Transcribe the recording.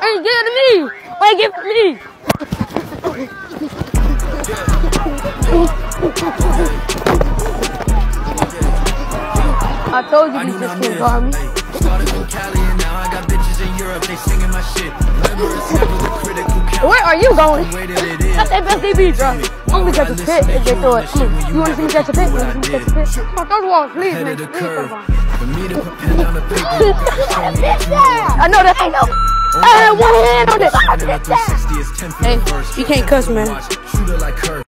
Ain't give it to me. Give it to me. I told you these bitches miss. me. Started from Cali and now I got bitches in Europe. They singing my shit. Remember, it's never the critical count. Where are you going? The way that it is. That's their best DB, bro. I'm gonna catch a pit if they throw it. Come. You wanna see me catch a pit? You wanna see me catch a pit? Come on, throw the ball, please, man. Please, curve. throw the ball. For me to put pen down the paper, you gotta show me that you know what I know that ain't no. I had one hand on it. I Running a did that. 360 is 10 Hey, you can't cuss, man.